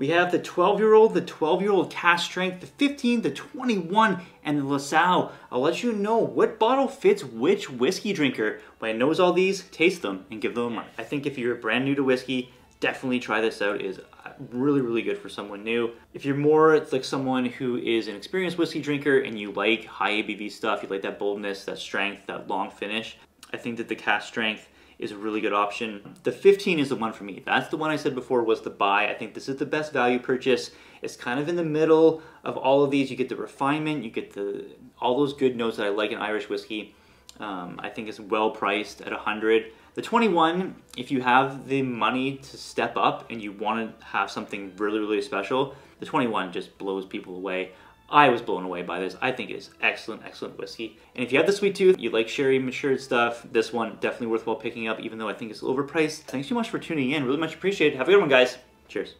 We have the 12 year old, the 12 year old cask strength, the 15, the 21, and the Lustau. I'll let you know what bottle fits which whiskey drinker. When I knows all these, taste them and give them a mark. I think if you're brand new to whiskey, definitely try this out. It is uh, really, really good for someone new. If you're more like someone who is an experienced whiskey drinker and you like high ABV stuff, you like that boldness, that strength, that long finish, I think that the cask strength is a really good option. The 15 is the one for me. That's the one I said before was the buy. I think this is the best value purchase. It's kind of in the middle of all of these. You get the refinement, you get the all those good notes that I like in Irish whiskey. Um, I think it's well priced at 100. The 21, if you have the money to step up and you want to have something really, really special, the 21 just blows people away. I was blown away by this. I think it is excellent, excellent whiskey. And if you have the sweet tooth, you like sherry matured stuff, this one definitely worthwhile picking up, even though I think it's overpriced. Thanks so much for tuning in. Really much appreciated. Have a good one, guys. Cheers.